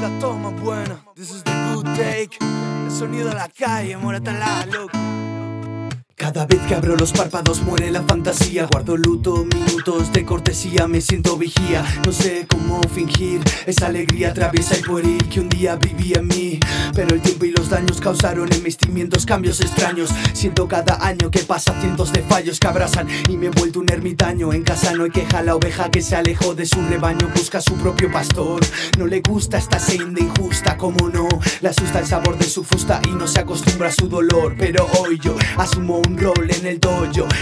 la toma buena. This is the good take. El sonido de la calle, la loco. Cada vez que abro los párpados muere la fantasía Guardo luto, minutos de cortesía Me siento vigía, no sé cómo fingir Esa alegría atraviesa el pueril que un día vivía en mí Pero el tiempo y los daños causaron en mis cimientos cambios extraños. Siento cada año que pasa cientos de fallos que abrazan Y me he vuelto un ermitaño. En casa no hay queja, la oveja que se alejó de su rebaño Busca su propio pastor. No le gusta esta senda injusta, como no. Le asusta el sabor de su fusta y no se acostumbra a su dolor. Pero hoy yo asumo un rol en el dojo.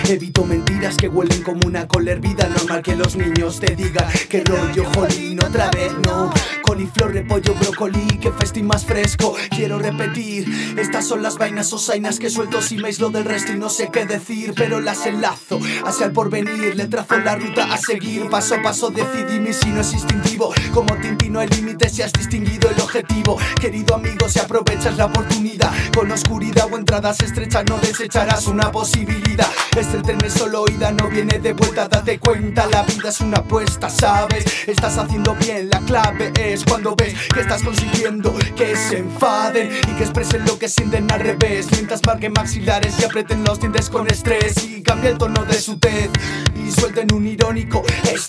Evito mentiras que huelen como una coler Vida normal que los niños te digan Que rollo, jolín, otra vez no Coliflor, repollo, brócoli, que festín más fresco. Quiero repetir, estas son las vainas o sainas que suelto Si me lo del resto y no sé qué decir Pero las enlazo hacia el porvenir Le trazo la ruta a seguir Paso a paso decidí mi no es instintivo. Como Tintín no hay límite si has distinguido el objetivo. Querido amigo, si aprovechas la oportunidad Con oscuridad o entradas estrechas no desecharás una posibilidad. Este tren es solo ida, no viene de vuelta Date cuenta, la vida es una apuesta, ¿sabes? Estás haciendo bien, la clave es cuando ves que estás consiguiendo Que se enfaden y que expresen lo que sienten al revés. Mientras marquen maxilares y aprieten los dientes con estrés Y cambia el tono de su tez y suelten un irónico tengo,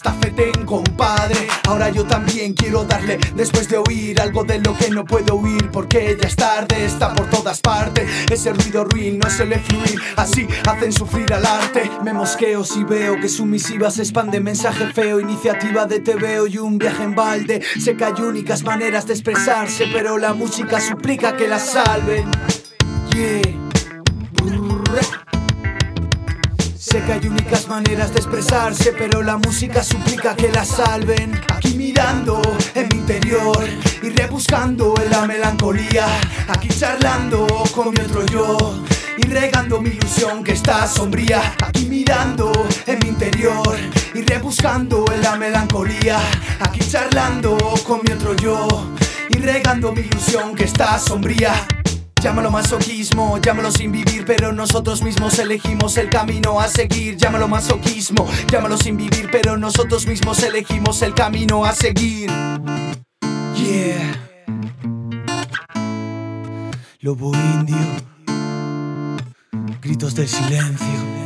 yo también quiero darle Después de oír algo de lo que no puedo oír Porque ya es tarde, está por todas partes Ese ruido ruin no suele fluir Así hacen sufrir al arte. Me mosqueo si veo que su misiva se expande Mensaje feo, iniciativa de TVO y un viaje en balde. Sé que hay únicas maneras de expresarse Pero la música suplica que la salven. Yeah. Sé que hay únicas maneras de expresarse, pero la música suplica que la salven. Mirando en mi interior y rebuscando en la melancolía. Aquí charlando con mi otro yo y regando mi ilusión que está sombría. Aquí mirando en mi interior y rebuscando en la melancolía. Aquí charlando con mi otro yo y regando mi ilusión que está sombría. Llámalo masoquismo, llámalo sin vivir, pero nosotros mismos elegimos el camino a seguir. Llámalo masoquismo, llámalo sin vivir, pero nosotros mismos elegimos el camino a seguir. Yeah. Lobo indio, gritos del silencio.